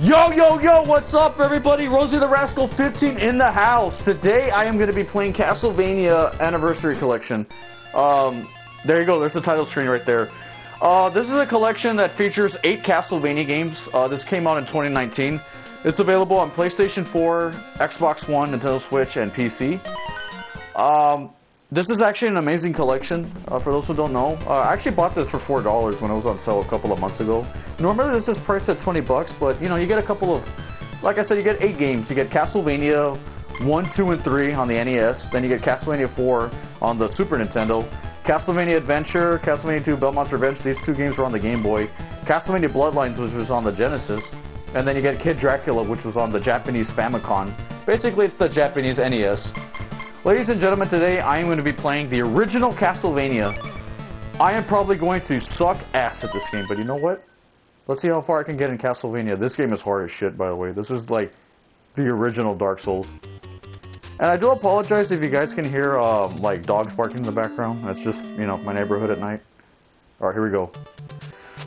Yo, yo, yo, what's up, everybody? Rosy the Rascal 15 in the house. Today, I am going to be playing Castlevania Anniversary Collection. Um, there you go, there's the title screen right there. Uh, this is a collection that features eight Castlevania games. Uh, this came out in 2019. It's available on PlayStation 4, Xbox One, Nintendo Switch, and PC. Um, this is actually an amazing collection, uh, for those who don't know. Uh, I actually bought this for $4 when it was on sale a couple of months ago. Normally this is priced at 20 bucks, but you know, you get a couple of, like I said, you get 8 games. You get Castlevania 1, 2, and 3 on the NES, then you get Castlevania 4 on the Super Nintendo, Castlevania Adventure, Castlevania 2 Belmont's Revenge, these two games were on the Game Boy, Castlevania Bloodlines, which was on the Genesis, and then you get Kid Dracula, which was on the Japanese Famicom. Basically, it's the Japanese NES. Ladies and gentlemen, today I am going to be playing the original Castlevania. I am probably going to suck ass at this game, but you know what? Let's see how far I can get in Castlevania. This game is hard as shit, by the way. This is like the original Dark Souls. And I do apologize if you guys can hear um, like dogs barking in the background. That's just, you know, my neighborhood at night. Alright, here we go.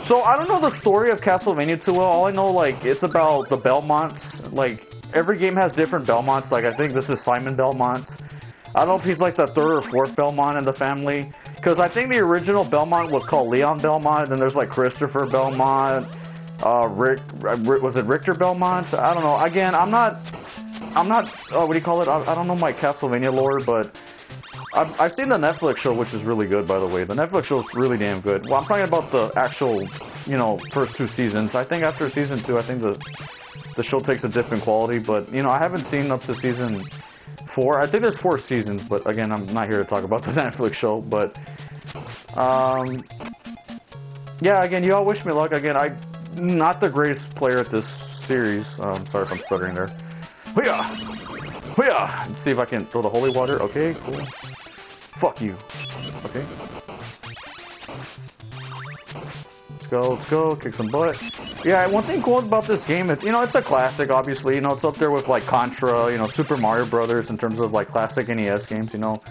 So, I don't know the story of Castlevania too well. All I know, like, it's about the Belmonts. Like, every game has different Belmonts. Like, I think this is Simon Belmont. I don't know if he's like the third or fourth Belmont in the family. Because I think the original Belmont was called Leon Belmont, and then there's like Christopher Belmont, uh, Rick, uh, was it Richter Belmont? I don't know. Again, I'm not, I'm not, uh, what do you call it? I, I don't know my Castlevania lore, but I've, I've, seen the Netflix show, which is really good, by the way. The Netflix show is really damn good. Well, I'm talking about the actual, you know, first two seasons. I think after season two, I think the the show takes a dip in quality, but, you know, I haven't seen up to season four. I think there's four seasons, but again, I'm not here to talk about the Netflix show. But um, yeah, again, you all wish me luck. Again, I'm not the greatest player at this series. Um, sorry if I'm stuttering there. Hoo-yah! Hoo-yah! Let's see if I can throw the holy water. Okay, cool. Fuck you. Okay. Let's go, let's go, kick some butt. Yeah, one thing cool about this game is, you know, it's a classic, obviously. You know, it's up there with, like, Contra, you know, Super Mario Brothers in terms of, like, classic NES games, you know.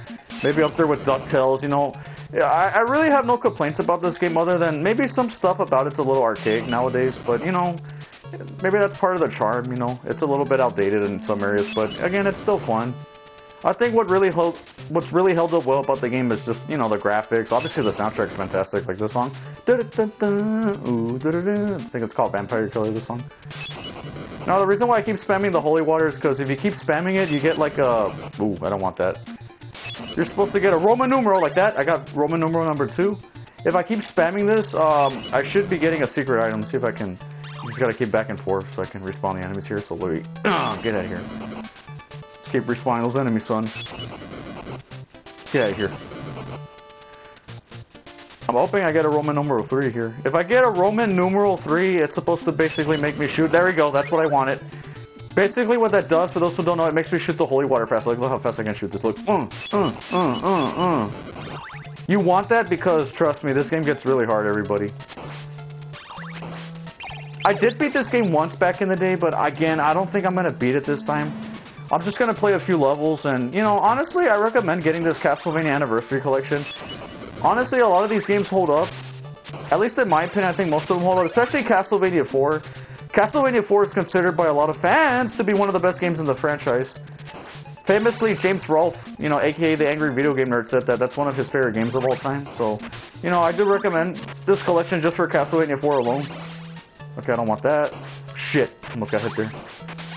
Maybe up there with DuckTales, you know. I, I really have no complaints about this game other than maybe some stuff about it's a little archaic nowadays, but, you know, maybe that's part of the charm, you know. It's a little bit outdated in some areas, but, again, it's still fun. I think what really held, what's really held up well about the game is just, you know, the graphics. Obviously, the soundtrack's fantastic, like this song. I think it's called Vampire Killer, this song. Now, the reason why I keep spamming the holy water is because if you keep spamming it, you get like a... Ooh, I don't want that. You're supposed to get a Roman numeral like that. I got Roman numeral number two. If I keep spamming this, um, I should be getting a secret item. See if I can... Just gotta keep back and forth so I can respawn the enemies here. So, Louis, get out of here. Respawning those enemies, son. Get out of here. I'm hoping I get a Roman numeral 3 here. If I get a Roman numeral 3, it's supposed to basically make me shoot. There we go, that's what I wanted. Basically what that does, for those who don't know, it makes me shoot the holy water fast. Look, look how fast I can shoot this. Look. Uh, uh, uh, uh, uh. You want that because, trust me, this game gets really hard, everybody. I did beat this game once back in the day, but again, I don't think I'm going to beat it this time. I'm just going to play a few levels, and, you know, honestly, I recommend getting this Castlevania Anniversary Collection. Honestly, a lot of these games hold up. At least in my opinion, I think most of them hold up, especially Castlevania 4. Castlevania 4 is considered by a lot of fans to be one of the best games in the franchise. Famously, James Rolfe, you know, aka the Angry Video Game Nerd, said that that's one of his favorite games of all time. So, you know, I do recommend this collection just for Castlevania 4 alone. Okay, I don't want that. Shit, almost got hit there.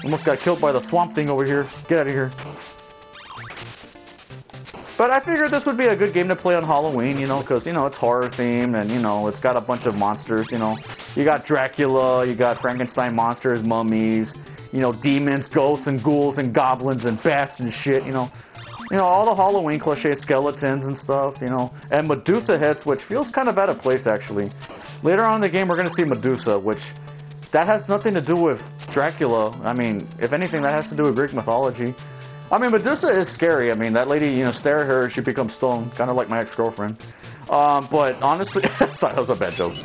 Almost got killed by the swamp thing over here. Get out of here. But I figured this would be a good game to play on Halloween, you know, because, you know, it's horror themed and, you know, it's got a bunch of monsters, you know. You got Dracula, you got Frankenstein monsters, mummies, you know, demons, ghosts, and ghouls, and goblins, and bats, and shit, you know. You know, all the Halloween cliche skeletons and stuff, you know. And Medusa hits, which feels kind of out of place, actually. Later on in the game, we're going to see Medusa, which that has nothing to do with Dracula. I mean, if anything, that has to do with Greek mythology. I mean, Medusa is scary. I mean, that lady, you know, stare at her, she becomes stone, kind of like my ex-girlfriend. Um, but honestly, sorry, that was a bad joke.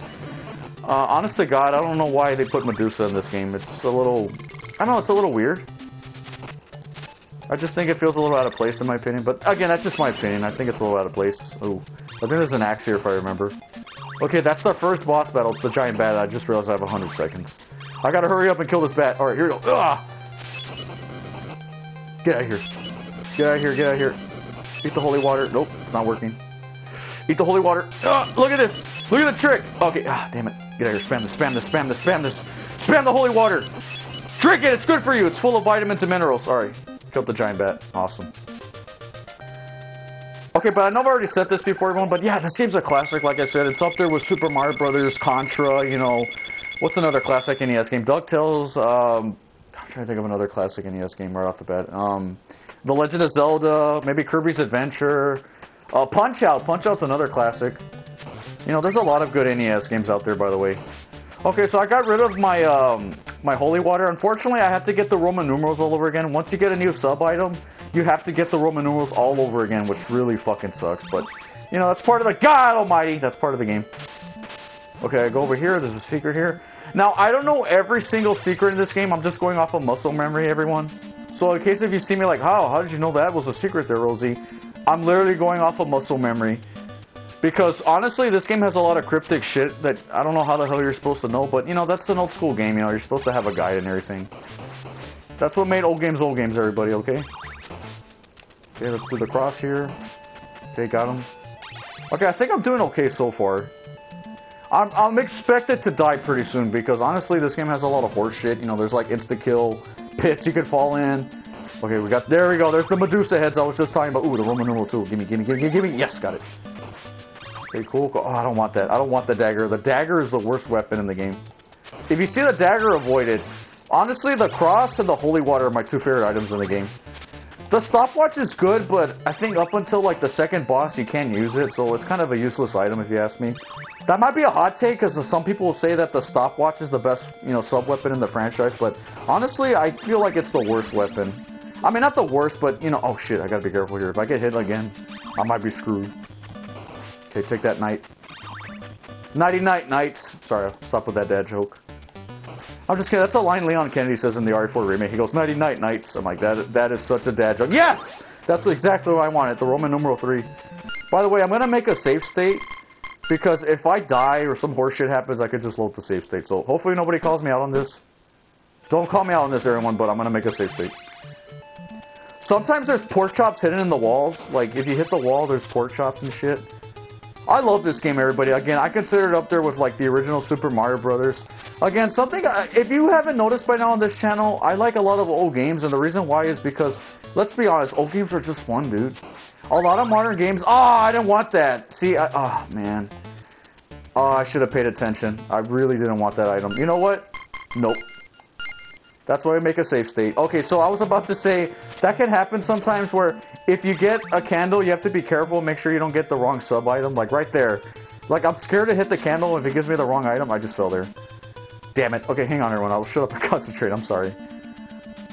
Uh, honest to God, I don't know why they put Medusa in this game. It's a little, I don't know, it's a little weird. I just think it feels a little out of place in my opinion. But again, that's just my opinion. I think it's a little out of place. Ooh, I think there's an axe here if I remember. Okay, that's the first boss battle. It's the giant bat. I just realized I have 100 seconds. I gotta hurry up and kill this bat. All right, here we go. Ah! Get out of here. Get out of here, get out of here. Eat the holy water. Nope, it's not working. Eat the holy water. Ah, look at this. Look at the trick. Okay, ah, damn it. Get out of here. Spam this, spam this, spam this, spam this. Spam the holy water. Drink it, it's good for you. It's full of vitamins and minerals. Sorry. Killed the giant bat. Awesome. Okay, but I know I've already said this before, everyone, but yeah, this game's a classic, like I said. It's up there with Super Mario Brothers, Contra, you know. What's another classic NES game? DuckTales, um, I'm trying to think of another classic NES game right off the bat. Um, The Legend of Zelda, maybe Kirby's Adventure. Uh, Punch Out. Punch Out's another classic. You know, there's a lot of good NES games out there, by the way. Okay, so I got rid of my um, my holy water. Unfortunately, I have to get the Roman numerals all over again. Once you get a new sub item, you have to get the Roman numerals all over again, which really fucking sucks. But, you know, that's part of the... God almighty! That's part of the game. Okay, I go over here. There's a secret here. Now, I don't know every single secret in this game. I'm just going off of muscle memory, everyone. So in case if you see me like, how? How did you know that was a secret there, Rosy? I'm literally going off of muscle memory. Because honestly, this game has a lot of cryptic shit that I don't know how the hell you're supposed to know, but you know, that's an old school game, you know, you're supposed to have a guide and everything. That's what made old games old games, everybody, okay? Okay, let's do the cross here. Okay, got him. Okay, I think I'm doing okay so far. I'm, I'm expected to die pretty soon because honestly, this game has a lot of horse shit. You know, there's like insta-kill pits you could fall in. Okay, we got, there we go. There's the Medusa heads I was just talking about. Ooh, the Roman numeral two. Gimme, gimme, gimme, gimme. Yes, got it. Okay, cool. Oh, I don't want that. I don't want the dagger. The dagger is the worst weapon in the game. If you see the dagger, avoid it. Honestly, the cross and the holy water are my two favorite items in the game. The stopwatch is good, but I think up until like the second boss, you can't use it, so it's kind of a useless item if you ask me. That might be a hot take, because some people will say that the stopwatch is the best, you know, sub-weapon in the franchise, but honestly, I feel like it's the worst weapon. I mean, not the worst, but, you know, oh shit, I gotta be careful here. If I get hit again, I might be screwed. Okay, take that knight. Nighty night, knights. Sorry, stop with that dad joke. I'm just kidding. That's a line Leon Kennedy says in the RE4 remake. He goes, Nighty night, knights. I'm like, that, that is such a dad joke. Yes! That's exactly what I wanted. The Roman numeral 3. By the way, I'm going to make a save state. Because if I die or some horseshit happens, I could just load the save state. So hopefully nobody calls me out on this. Don't call me out on this, everyone, but I'm going to make a save state. Sometimes there's pork chops hidden in the walls. Like, if you hit the wall, there's pork chops and shit. I love this game, everybody. Again, I consider it up there with like the original Super Mario Brothers. Again, something uh, if you haven't noticed by now on this channel, I like a lot of old games, and the reason why is because let's be honest, old games are just fun, dude. A lot of modern games. Oh, I didn't want that. See, I, oh man. Oh, I should have paid attention. I really didn't want that item. You know what? Nope. That's why I make a safe state. Okay, so I was about to say, that can happen sometimes where if you get a candle, you have to be careful, make sure you don't get the wrong sub-item, like right there. Like, I'm scared to hit the candle, if it gives me the wrong item, I just fell there. Damn it. Okay, hang on everyone, I'll shut up and concentrate, I'm sorry.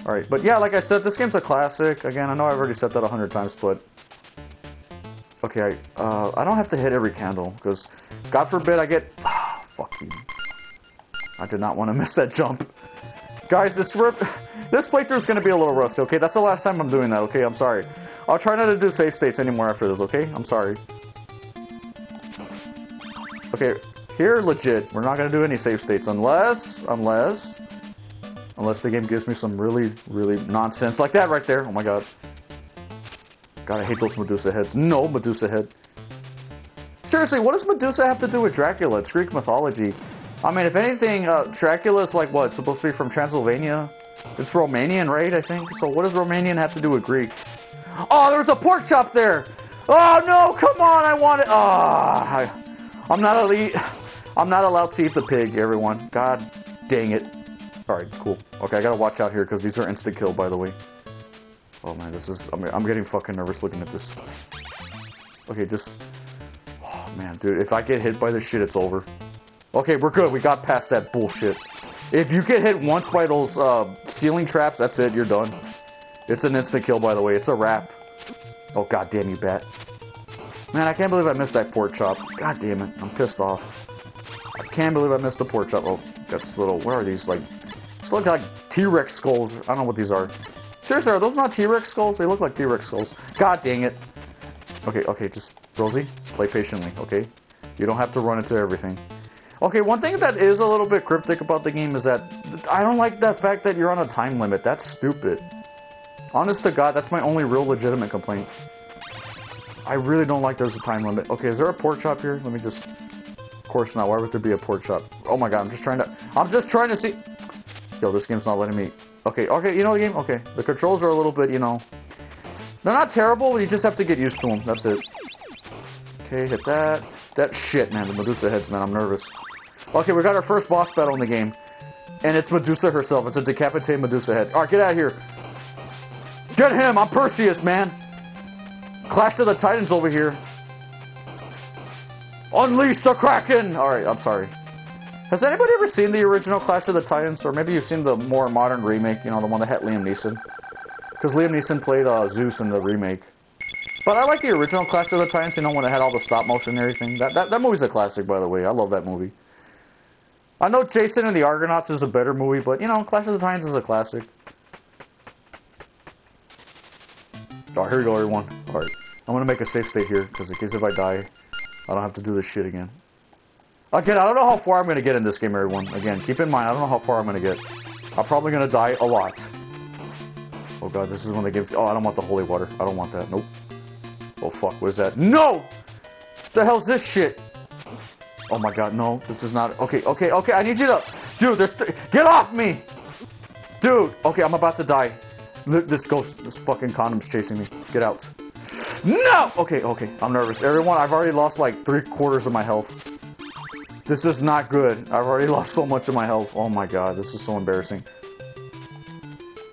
Alright, but yeah, like I said, this game's a classic. Again, I know I've already said that a hundred times, but... Okay, I, uh, I don't have to hit every candle, because God forbid I get... Fuck you. I did not want to miss that jump. Guys, this rip, this playthrough is going to be a little rusty, okay? That's the last time I'm doing that, okay? I'm sorry. I'll try not to do save states anymore after this, okay? I'm sorry. Okay, here, legit, we're not going to do any save states unless, unless, unless the game gives me some really, really nonsense like that right there. Oh my god. God, I hate those Medusa heads. No Medusa head. Seriously, what does Medusa have to do with Dracula? It's Greek mythology. I mean, if anything, uh, Dracula's like what? Supposed to be from Transylvania? It's Romanian, right? I think. So what does Romanian have to do with Greek? Oh, there's a pork chop there! Oh no, come on, I want it! Oh, I, am not elite. I'm not allowed to eat the pig, everyone. God dang it. Alright, cool. Okay, I gotta watch out here because these are instant kill, by the way. Oh man, this is, I'm, I'm getting fucking nervous looking at this. Okay, just, oh man, dude, if I get hit by this shit, it's over. Okay, we're good. We got past that bullshit. If you get hit once by those uh, ceiling traps, that's it. You're done. It's an instant kill, by the way. It's a wrap. Oh, god damn you, bat. Man, I can't believe I missed that pork chop. God damn it. I'm pissed off. I can't believe I missed the pork chop. Oh, that's little... Where are these? Like... It's look like T-Rex skulls. I don't know what these are. Seriously, are those not T-Rex skulls? They look like T-Rex skulls. God dang it. Okay, okay, just... Rosy, play patiently, okay? You don't have to run into everything. Okay, one thing that is a little bit cryptic about the game is that I don't like the fact that you're on a time limit. That's stupid. Honest to God, that's my only real legitimate complaint. I really don't like there's a time limit. Okay, is there a pork chop here? Let me just... Of course not. Why would there be a pork chop? Oh my god, I'm just trying to... I'm just trying to see... Yo, this game's not letting me... Okay, okay, you know the game? Okay. The controls are a little bit, you know... They're not terrible, you just have to get used to them. That's it. Okay, hit that. That shit, man. The Medusa heads, man. I'm nervous. Okay, we got our first boss battle in the game. And it's Medusa herself. It's a decapitated Medusa head. Alright, get out of here. Get him! I'm Perseus, man! Clash of the Titans over here. Unleash the Kraken! Alright, I'm sorry. Has anybody ever seen the original Clash of the Titans? Or maybe you've seen the more modern remake, you know, the one that had Liam Neeson? Because Liam Neeson played uh, Zeus in the remake. But I like the original Clash of the Titans, you know, when it had all the stop motion and everything. That, that, that movie's a classic, by the way. I love that movie. I know Jason and the Argonauts is a better movie, but you know, Clash of the Titans is a classic. Alright, here we go, everyone. Alright, I'm gonna make a safe state here, because in case if I die, I don't have to do this shit again. Again, I don't know how far I'm gonna get in this game, everyone. Again, keep in mind, I don't know how far I'm gonna get. I'm probably gonna die a lot. Oh god, this is when they give- Oh, I don't want the holy water. I don't want that. Nope. Oh fuck, what is that? No! The hell's this shit? Oh my god, no. This is not... Okay, okay, okay, I need you to... Dude, there's... Get off me! Dude! Okay, I'm about to die. Look, This ghost... This fucking condom's chasing me. Get out. No! Okay, okay, I'm nervous. Everyone, I've already lost like three quarters of my health. This is not good. I've already lost so much of my health. Oh my god, this is so embarrassing.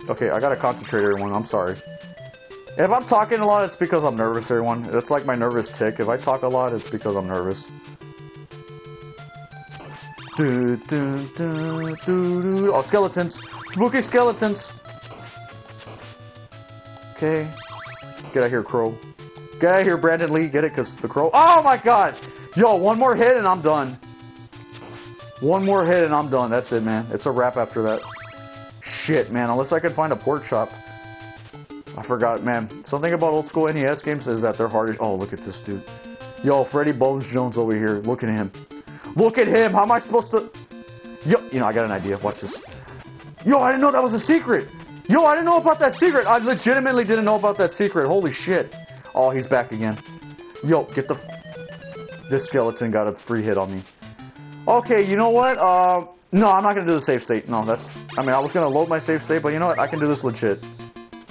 Okay, I gotta concentrate, everyone. I'm sorry. If I'm talking a lot, it's because I'm nervous, everyone. It's like my nervous tick. If I talk a lot, it's because I'm nervous. Do, do, do, do, do. Oh, skeletons. Spooky skeletons. Okay. Get out here, crow. Get out here, Brandon Lee. Get it? Because the crow... Oh, my God! Yo, one more hit and I'm done. One more hit and I'm done. That's it, man. It's a wrap after that. Shit, man. Unless I can find a pork chop. I forgot, man. Something about old school NES games is that they're hard. Oh, look at this dude. Yo, Freddy Bones Jones over here. Look at him. Look at him. How am I supposed to... Yo, you know, I got an idea. Watch this. Yo, I didn't know that was a secret. Yo, I didn't know about that secret. I legitimately didn't know about that secret. Holy shit. Oh, he's back again. Yo, get the... This skeleton got a free hit on me. Okay, you know what? Uh, no, I'm not going to do the save state. No, that's... I mean, I was going to load my save state, but you know what? I can do this legit.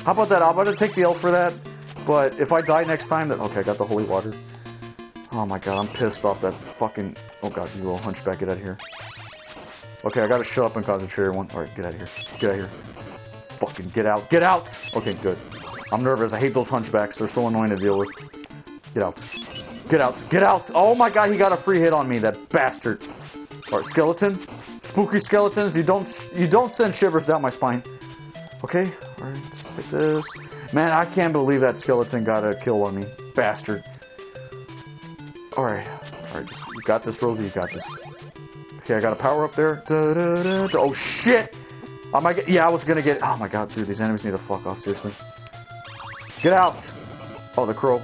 How about that? I'm going to take the L for that. But if I die next time, then... Okay, I got the holy water. Oh my god, I'm pissed off that fucking... Oh god, you little hunchback, get out of here. Okay, I gotta shut up and concentrate everyone. Alright, get out of here. Get out of here. Fucking get out. Get out! Okay, good. I'm nervous. I hate those hunchbacks. They're so annoying to deal with. Get out. Get out. Get out! Oh my god, he got a free hit on me, that bastard. Alright, skeleton. Spooky skeletons. You don't you don't send shivers down my spine. Okay, alright, like this. Man, I can't believe that skeleton got a kill on me. Bastard. Alright. Alright, you got this, Rosy, you got this. Okay, I got a power up there. Da, da, da, oh, shit! I might get- yeah, I was gonna get- oh my god, dude, these enemies need to fuck off, seriously. Get out! Oh, the crow.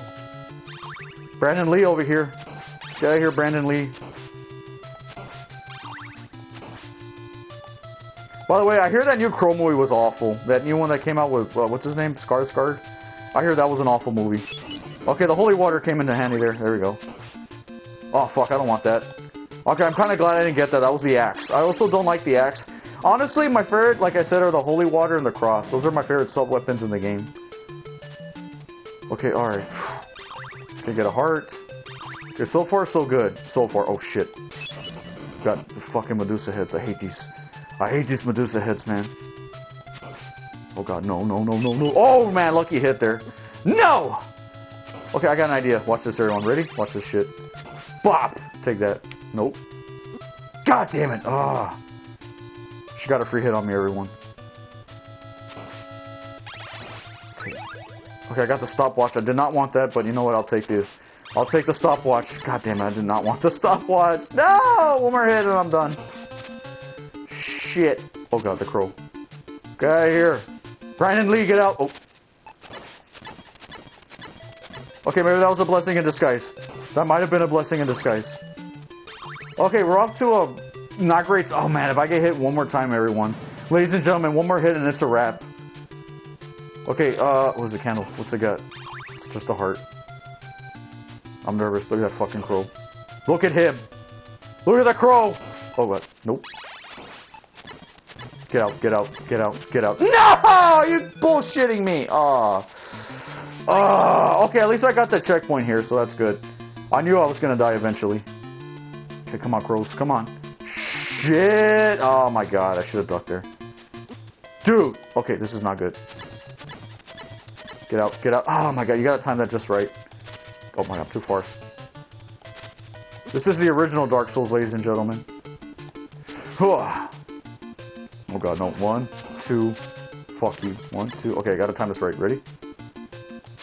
Brandon Lee over here. Get out of here, Brandon Lee. By the way, I hear that new Crow movie was awful. That new one that came out with, uh, what's his name? Skarsgård? I hear that was an awful movie. Okay, the holy water came into handy there. There we go. Oh, fuck, I don't want that. Okay, I'm kind of glad I didn't get that. That was the axe. I also don't like the axe. Honestly, my favorite, like I said, are the holy water and the cross. Those are my favorite sub-weapons in the game. Okay, alright. Okay, get a heart. Okay, so far, so good. So far. Oh, shit. Got the fucking Medusa heads. I hate these. I hate these Medusa heads, man. Oh, God. No, no, no, no, no. Oh, man. Lucky hit there. No! Okay, I got an idea. Watch this, everyone. Ready? Watch this shit. Bop! Take that. Nope. God damn it. Ah. She got a free hit on me, everyone. Okay. I got the stopwatch. I did not want that, but you know what? I'll take the... I'll take the stopwatch. God damn it, I did not want the stopwatch. No! One more hit and I'm done. Shit. Oh god, the crow. Get out of here. Brandon Lee, get out. Oh. Okay, maybe that was a blessing in disguise. That might have been a blessing in disguise. Okay, we're off to a not great. Oh man, if I get hit one more time, everyone. Ladies and gentlemen, one more hit and it's a wrap. Okay, uh, what's the candle? What's it got? It's just a heart. I'm nervous. Look at that fucking crow. Look at him. Look at that crow. Oh, what? Nope. Get out, get out, get out, get out. No! You're bullshitting me. Ah. Uh, uh, okay, at least I got the checkpoint here, so that's good. I knew I was gonna die eventually. Okay, come on, crows. Come on. Shit! Oh my god, I should have ducked there. Dude! Okay, this is not good. Get out, get out. Oh my god, you gotta time that just right. Oh my god, I'm too far. This is the original Dark Souls, ladies and gentlemen. Oh god, no. One, two, fuck you. One, two. Okay, I gotta time this right. Ready?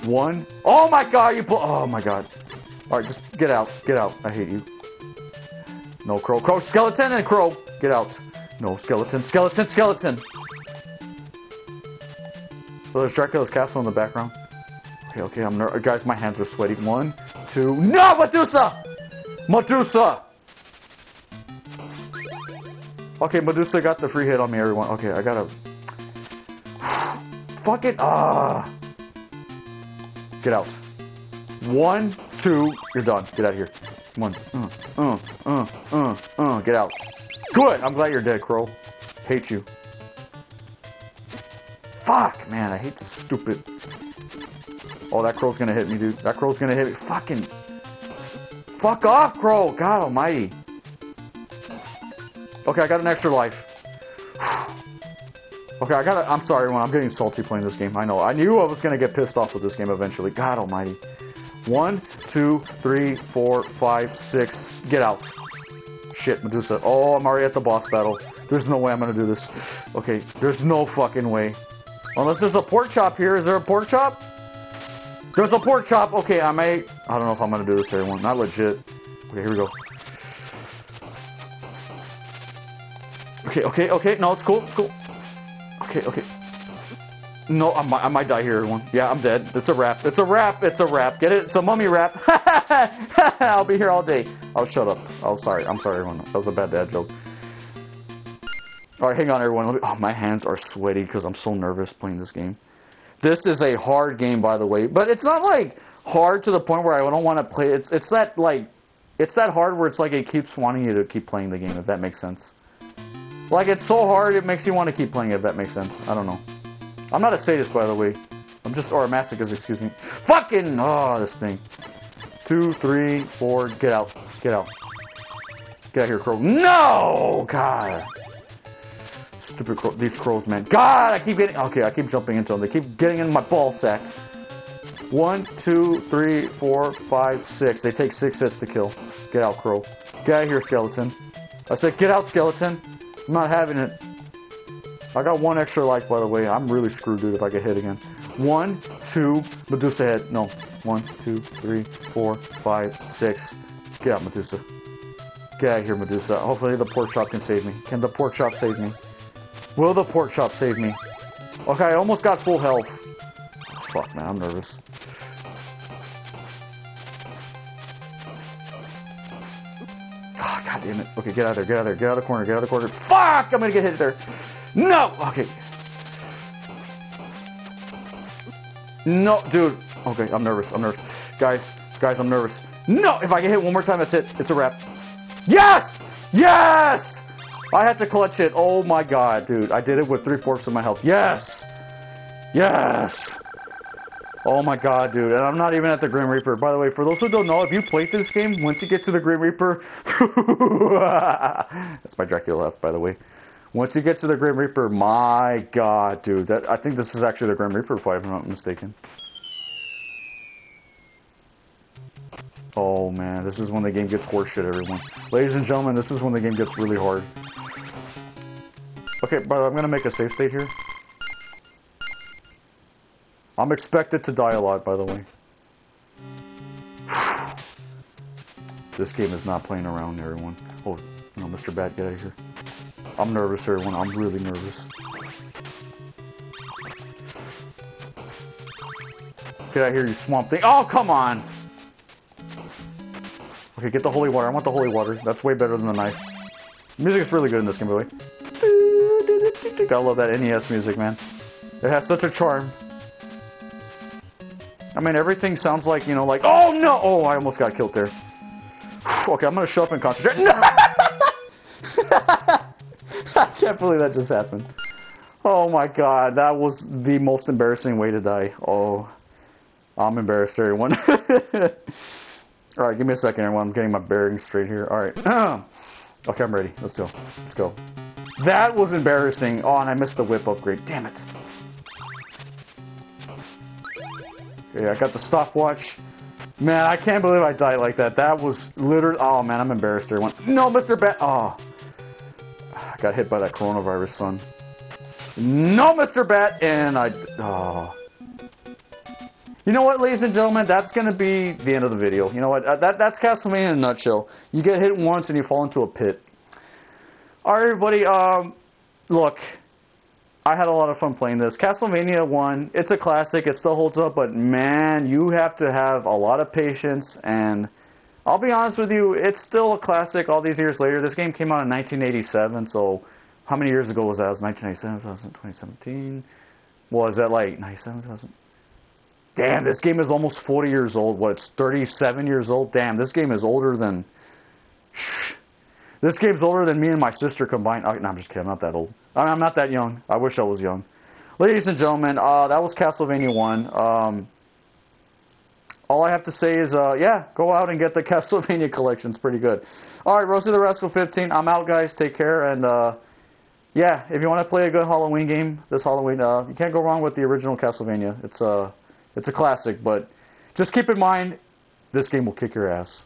One. Oh my god, you Oh my god. Alright, just get out. Get out. I hate you. No, crow. Crow. Skeleton and crow. Get out. No, skeleton. Skeleton. Skeleton. So there's Dracula's castle in the background. Okay, okay, I'm ner guys, my hands are sweaty. One, two, no, Medusa! Medusa! Okay, Medusa got the free hit on me, everyone. Okay, I gotta... Fuck it, ah! Get out. One, two, you're done. Get out of here. One, uh, uh, uh, uh, uh, get out. Good! I'm glad you're dead, Crow. Hate you. Fuck, man, I hate this stupid... Oh, that crow's gonna hit me, dude. That crow's gonna hit me. Fucking... Fuck off, crow! God almighty. Okay, I got an extra life. Okay, I got I'm sorry, everyone. I'm getting salty playing this game. I know. I knew I was gonna get pissed off with this game eventually. God almighty. One, two, three, four, five, six. Get out. Shit, Medusa. Oh, I'm already at the boss battle. There's no way I'm gonna do this. Okay, there's no fucking way. Unless there's a pork chop here. Is there a pork chop? There's a pork chop. Okay, I may... I don't know if I'm gonna do this, everyone. Not legit. Okay, here we go. Okay, okay, okay. No, it's cool. It's cool. Okay, okay. No, I might, I might die here, everyone. Yeah, I'm dead. It's a wrap. It's a wrap. It's a wrap. Get it? It's a mummy wrap. I'll be here all day. Oh, shut up. Oh, sorry. I'm sorry, everyone. That was a bad dad joke. All right, hang on, everyone. Me, oh, my hands are sweaty because I'm so nervous playing this game. This is a hard game, by the way, but it's not like hard to the point where I don't want to play. It's it's that like it's that hard where it's like it keeps wanting you to keep playing the game. If that makes sense. Like it's so hard, it makes you want to keep playing it. If that makes sense. I don't know. I'm not a sadist, by the way. I'm just or a masochist. Excuse me. Fucking oh, this thing. Two, three, four. Get out. Get out. Get out here, crow. No, God. Stupid crow. These crows, man. God, I keep getting. Okay, I keep jumping into them. They keep getting in my ball sack. One, two, three, four, five, six. They take six hits to kill. Get out, crow. Get out here, skeleton. I said, get out, skeleton. I'm not having it. I got one extra life, by the way. I'm really screwed, dude, if I get hit again. One, two, Medusa head. No. One, two, three, four, five, six. Get out, Medusa. Get out of here, Medusa. Hopefully the pork chop can save me. Can the pork chop save me? Will the pork chop save me? Okay, I almost got full health. Fuck, man, I'm nervous. Damn it. Okay, get out of there, get out of there, get out of the corner, get out of the corner. Fuck! I'm gonna get hit there. No! Okay. No, dude. Okay, I'm nervous, I'm nervous. Guys, guys, I'm nervous. No! If I get hit one more time, that's it. It's a wrap. Yes! Yes! I had to clutch it. Oh my god, dude. I did it with three-fourths of my health. Yes! Yes! Oh my god, dude. And I'm not even at the Grim Reaper. By the way, for those who don't know, if you play this game, once you get to the Grim Reaper... That's my Dracula left, by the way. Once you get to the Grim Reaper, my god, dude. That I think this is actually the Grim Reaper, if I'm not mistaken. Oh man, this is when the game gets horseshit, everyone. Ladies and gentlemen, this is when the game gets really hard. Okay, but I'm gonna make a safe state here. I'm expected to die a lot, by the way. this game is not playing around, everyone. Oh, no, Mr. Bad, get out of here. I'm nervous, everyone. I'm really nervous. Get out of here, you swamp thing. Oh, come on! Okay, get the holy water. I want the holy water. That's way better than the knife. Music is really good in this game, by the way. Gotta love that NES music, man. It has such a charm. I mean, everything sounds like, you know, like, oh no! Oh, I almost got killed there. okay, I'm gonna shut up and concentrate. No! I can't believe that just happened. Oh my god, that was the most embarrassing way to die. Oh, I'm embarrassed, everyone. Alright, give me a second, everyone. I'm getting my bearings straight here. Alright. okay, I'm ready. Let's go. Let's go. That was embarrassing. Oh, and I missed the whip upgrade. Damn it. Okay, I got the stopwatch. Man, I can't believe I died like that. That was literally... Oh, man, I'm embarrassed, everyone. No, Mr. Bat... Oh. I got hit by that coronavirus, son. No, Mr. Bat! And I... Oh. You know what, ladies and gentlemen? That's going to be the end of the video. You know what? Uh, that, that's Castlevania in a nutshell. You get hit once and you fall into a pit. Alright, everybody. Um, look, I had a lot of fun playing this. Castlevania 1, it's a classic. It still holds up, but man, you have to have a lot of patience. And I'll be honest with you, it's still a classic all these years later. This game came out in 1987, so how many years ago was that? It was 1987, 2017. Was that like 97, 2000? Damn, this game is almost 40 years old. What, it's 37 years old? Damn, this game is older than... Shh. This game's older than me and my sister combined. Oh, no, I'm just kidding. I'm not that old. I'm not that young. I wish I was young. Ladies and gentlemen, uh, that was Castlevania 1. Um, all I have to say is, uh, yeah, go out and get the Castlevania collection. It's pretty good. All right, Rosy the Rascal 15. I'm out, guys. Take care. And, uh, yeah, if you want to play a good Halloween game this Halloween, uh, you can't go wrong with the original Castlevania. It's, uh, it's a classic, but just keep in mind, this game will kick your ass.